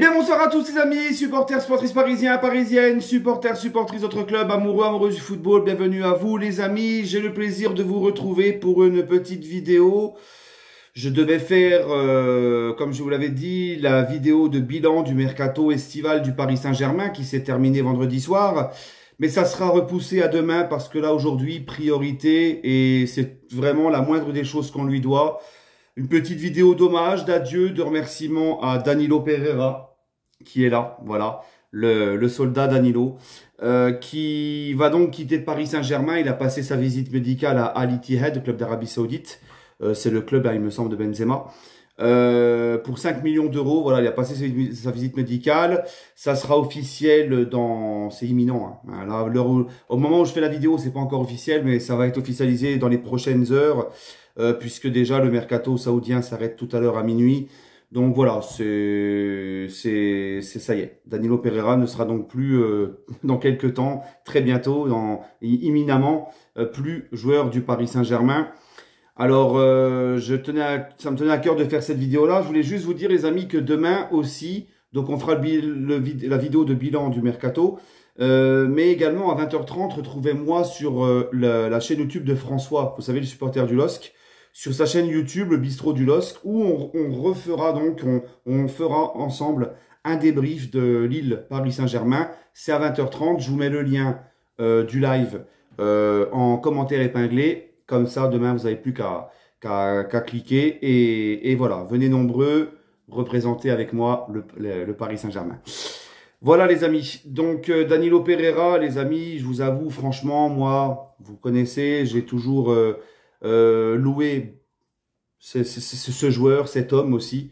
Eh bien bonsoir à tous les amis, supporters, supportrices parisiens, parisiennes, supporters, supportrices d'autres clubs, amoureux, amoureux du football, bienvenue à vous les amis, j'ai le plaisir de vous retrouver pour une petite vidéo. Je devais faire, euh, comme je vous l'avais dit, la vidéo de bilan du mercato estival du Paris Saint-Germain qui s'est terminé vendredi soir. Mais ça sera repoussé à demain parce que là aujourd'hui, priorité et c'est vraiment la moindre des choses qu'on lui doit. Une petite vidéo d'hommage, d'adieu, de remerciement à Danilo Pereira, qui est là, voilà, le, soldat Danilo, euh, qui va donc quitter Paris Saint-Germain. Il a passé sa visite médicale à Al Ittihad, club d'Arabie Saoudite. Euh, c'est le club, hein, il me semble, de Benzema. Euh, pour 5 millions d'euros, voilà, il a passé sa, visite médicale. Ça sera officiel dans, c'est imminent. Hein. Là, au moment où je fais la vidéo, c'est pas encore officiel, mais ça va être officialisé dans les prochaines heures, puisque déjà le mercato saoudien s'arrête tout à l'heure à minuit. Donc voilà, c'est ça y est. Danilo Pereira ne sera donc plus euh, dans quelques temps, très bientôt, imminemment euh, plus joueur du Paris Saint-Germain. Alors, euh, je ça me tenait à cœur de faire cette vidéo-là. Je voulais juste vous dire, les amis, que demain aussi, donc on fera la vidéo de bilan du mercato, mais également à 20h30, retrouvez-moi sur la, chaîne YouTube de François, vous savez, le supporter du LOSC sur sa chaîne YouTube, le Bistrot du LOSC, où on, refera donc, on, fera ensemble un débrief de l'île Paris Saint-Germain. C'est à 20h30. Je vous mets le lien euh, du live euh, en commentaire épinglé. Comme ça, demain, vous n'avez plus qu'à cliquer. Et, voilà, venez nombreux représenter avec moi le, Paris Saint-Germain. Voilà les amis, donc euh, Danilo Pereira, les amis, je vous avoue franchement, moi, vous connaissez, j'ai toujours euh, louer ce joueur, cet homme aussi.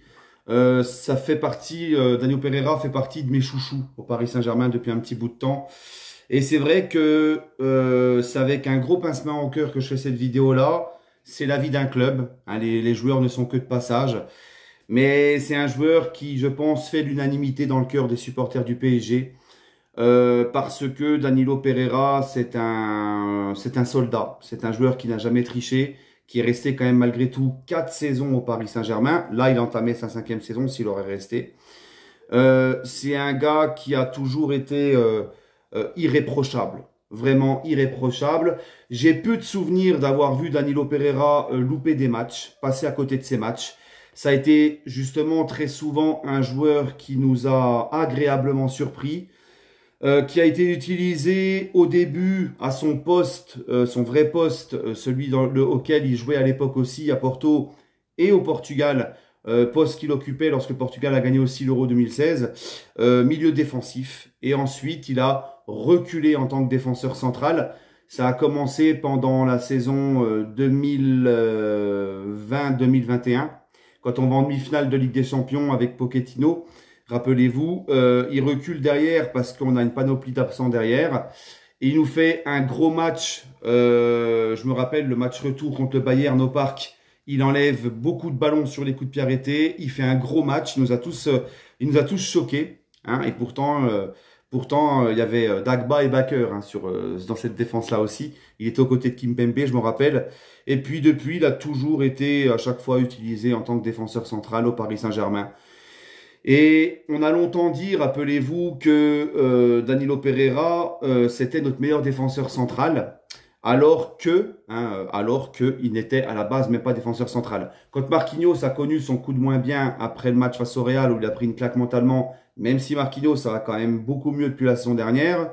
Euh, ça fait partie, euh, Daniel Pereira fait partie de mes chouchous au Paris Saint-Germain depuis un petit bout de temps. Et c'est vrai que c'est avec un gros pincement au cœur que je fais cette vidéo-là. C'est la vie d'un club. Hein, les, les, joueurs ne sont que de passage. Mais c'est un joueur qui, je pense, fait l'unanimité dans le cœur des supporters du PSG. Euh, parce que Danilo Pereira, c'est un, c'est un soldat. C'est un joueur qui n'a jamais triché, qui est resté quand même malgré tout quatre saisons au Paris Saint-Germain. Là, il entamait sa cinquième saison s'il aurait resté. Euh, c'est un gars qui a toujours été euh, irréprochable. Vraiment irréprochable. J'ai peu de souvenirs d'avoir vu Danilo Pereira louper des matchs, passer à côté de ses matchs. Ça a été justement très souvent un joueur qui nous a agréablement surpris. Euh, qui a été utilisé au début à son poste, euh, son vrai poste, euh, celui dans le, auquel il jouait à l'époque aussi à Porto et au Portugal, poste qu'il occupait lorsque le Portugal a gagné aussi l'Euro 2016, milieu défensif. Et ensuite, il a reculé en tant que défenseur central. Ça a commencé pendant la saison 2020-2021, quand on va en demi-finale de Ligue des Champions avec Pochettino. Rappelez-vous, euh, il recule derrière parce qu'on a une panoplie d'absents derrière. Il nous fait un gros match. Euh, je me rappelle le match retour contre le Bayern au Parc. Il enlève beaucoup de ballons sur les coups de pied arrêtés. Il fait un gros match. Il nous a tous, euh, il nous a tous choqués. Hein, et pourtant, pourtant, il y avait Dagba et Baker hein, sur, dans cette défense-là aussi. Il était aux côtés de Kimpembe, je me rappelle. Et puis depuis, il a toujours été à chaque fois utilisé en tant que défenseur central au Paris Saint-Germain. Et on a longtemps dit, rappelez-vous, que euh, Danilo Pereira, euh, c'était notre meilleur défenseur central, alors que, hein, alors qu'il n'était à la base même pas défenseur central. Quand Marquinhos a connu son coup de moins bien après le match face au Real, où il a pris une claque mentalement, même si Marquinhos, ça va quand même beaucoup mieux depuis la saison dernière,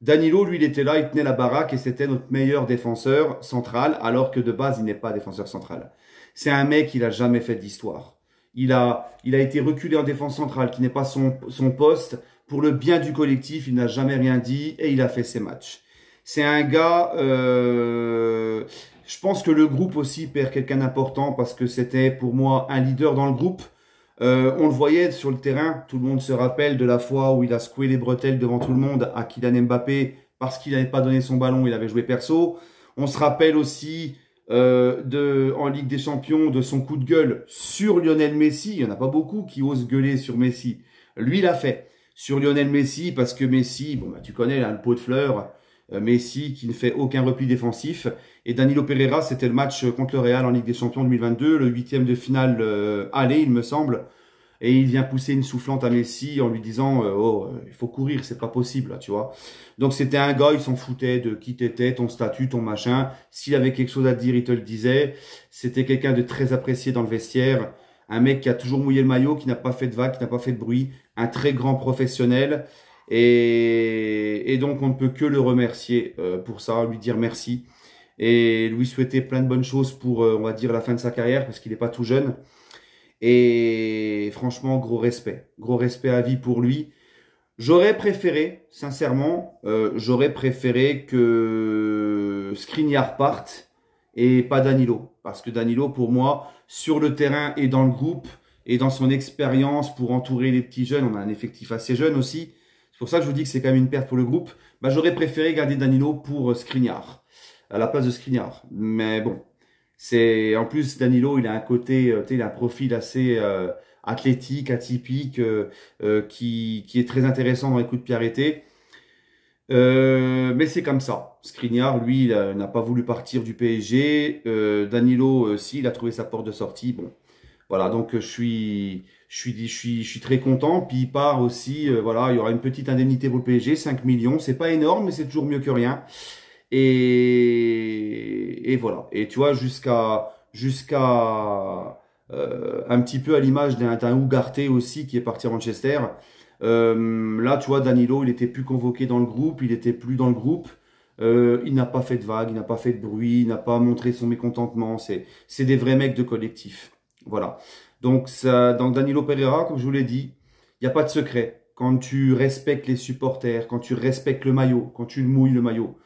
Danilo, lui, il était là, il tenait la baraque et c'était notre meilleur défenseur central, alors que de base, il n'est pas défenseur central. C'est un mec, il a jamais fait d'histoire. Il a, il a été reculé en défense centrale, qui n'est pas son, son poste. Pour le bien du collectif, il n'a jamais rien dit et il a fait ses matchs. C'est un gars, euh, je pense que le groupe aussi perd quelqu'un d'important parce que c'était pour moi un leader dans le groupe. Euh, on le voyait sur le terrain, tout le monde se rappelle de la fois où il a secoué les bretelles devant tout le monde à Kylian Mbappé parce qu'il n'avait pas donné son ballon, il avait joué perso. On se rappelle aussi euh, de, en Ligue des Champions de son coup de gueule sur Lionel Messi. Il n'y en a pas beaucoup qui osent gueuler sur Messi. Lui l'a fait sur Lionel Messi parce que Messi, bon bah tu connais là, le pot de fleurs, euh, Messi qui ne fait aucun repli défensif. Et Danilo Pereira, c'était le match contre le Real en Ligue des Champions 2022, le huitième de finale euh, aller, il me semble. Et il vient pousser une soufflante à Messi en lui disant euh, oh il faut courir c'est pas possible là tu vois. Donc c'était un gars il s'en foutait de qui t'étais ton statut ton machin. S'il avait quelque chose à dire il te le disait. C'était quelqu'un de très apprécié dans le vestiaire. Un mec qui a toujours mouillé le maillot qui n'a pas fait de vague qui n'a pas fait de bruit. Un très grand professionnel. Et, et donc on ne peut que le remercier euh, pour ça lui dire merci. Et lui souhaiter plein de bonnes choses pour euh, on va dire la fin de sa carrière parce qu'il n'est pas tout jeune et franchement, gros respect. Gros respect à vie pour lui. J'aurais préféré, sincèrement, euh, j'aurais préféré que Skriniar parte et pas Danilo. Parce que Danilo, pour moi, sur le terrain et dans le groupe, et dans son expérience pour entourer les petits jeunes, on a un effectif assez jeune aussi. C'est pour ça que je vous dis que c'est quand même une perte pour le groupe. Bah, J'aurais préféré garder Danilo pour Skriniar, à la place de Skriniar. Mais bon, c'est en plus Danilo, il a un côté, euh, il a un profil assez euh, athlétique, atypique, euh, qui, qui, est très intéressant dans les coups de pied arrêtés. mais c'est comme ça. Skriniar, lui, il n'a pas voulu partir du PSG. Danilo, si, il a trouvé sa porte de sortie. Bon, voilà. Donc je suis, je suis, je suis, je suis très content. Puis il part aussi. voilà, il y aura une petite indemnité pour le PSG, 5 millions. C'est pas énorme, mais c'est toujours mieux que rien. Et, voilà. Et tu vois, jusqu'à jusqu'à euh, un petit peu à l'image d'un Ougarté aussi qui est parti à Manchester. Euh, là, tu vois, Danilo, il était plus convoqué dans le groupe, il était plus dans le groupe. Euh, il n'a pas fait de vagues, il n'a pas fait de bruit, il n'a pas montré son mécontentement. C'est des vrais mecs de collectif. Voilà. Donc, ça, dans Danilo Pereira, comme je vous l'ai dit, il n'y a pas de secret. Quand tu respectes les supporters, quand tu respectes le maillot, quand tu mouilles le maillot,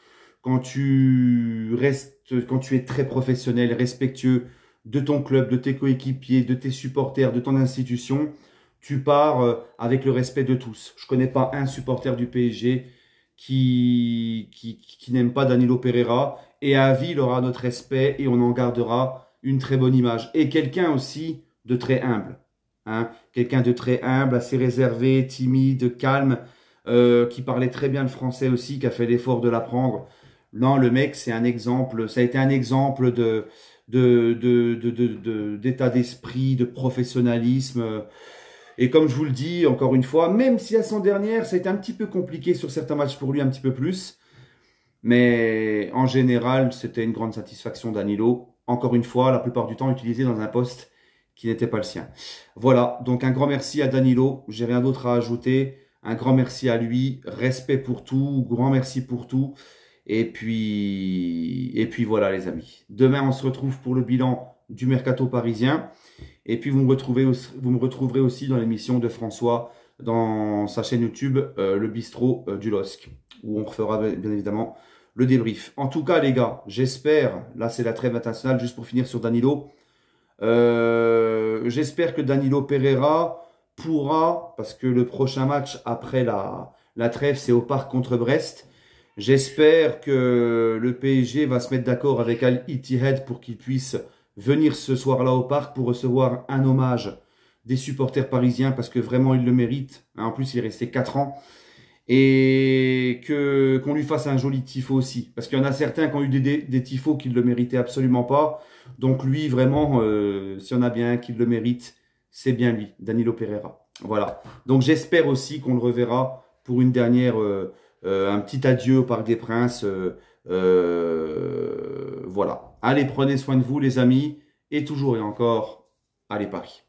quand tu restes, quand tu es très professionnel, respectueux de ton club, de tes coéquipiers, de tes supporters, de ton institution, tu pars euh, avec le respect de tous. Je connais pas un supporter du PSG qui, qui, qui n'aime pas Danilo Pereira. Et à vie, il aura notre respect et on en gardera une très bonne image. Et quelqu'un aussi de très humble. Hein quelqu'un de très humble, assez réservé, timide, calme, euh, qui parlait très bien le français aussi, qui a fait l'effort de l'apprendre. Non, le mec, c'est un exemple, ça a été un exemple d'état d'esprit, de professionnalisme. Et comme je vous le dis, encore une fois, même si la saison dernière, ça a été un petit peu compliqué sur certains matchs pour lui, un petit peu plus. Mais en général, c'était une grande satisfaction Danilo. Encore une fois, la plupart du temps utilisé dans un poste qui n'était pas le sien. Voilà, donc un grand merci à Danilo. J'ai rien d'autre à ajouter. Un grand merci à lui. Respect pour tout. Grand merci pour tout. Et puis, et puis voilà les amis. Demain, on se retrouve pour le bilan du mercato parisien. Et puis vous me, retrouverez aussi dans l'émission de François dans sa chaîne YouTube, euh, le bistrot euh, du LOSC, où on refera bien évidemment le débrief. En tout cas les gars, j'espère, là c'est la trêve internationale, juste pour finir sur Danilo, euh, j'espère que Danilo Pereira pourra, parce que le prochain match après la, la trêve c'est au parc contre Brest, J'espère que le PSG va se mettre d'accord avec Al Ittihad pour qu'il puisse venir ce soir-là au parc pour recevoir un hommage des supporters parisiens parce que vraiment il le mérite. En plus, il est resté 4 ans. Et que qu'on lui fasse un joli tifo aussi. Parce qu'il y en a certains qui ont eu des, tifos qui ne le méritaient absolument pas. Donc lui, vraiment, euh, s'il y en a bien un qui le mérite, c'est bien lui, Danilo Pereira. Voilà. Donc j'espère aussi qu'on le reverra pour une dernière... Euh, un petit adieu au Parc des Princes. Euh, euh, voilà. Allez, prenez soin de vous, les amis. Et toujours et encore, allez Paris.